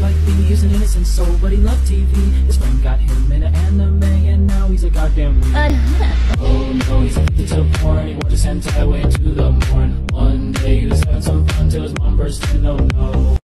like me. He's an innocent soul, but he loved TV. His friend got him in an anime, and now he's a goddamn weird. Uh-huh. oh no, he's addicted to porn. He watches hentai way to the morn. One day he was having some fun till his mom burst in. Oh no.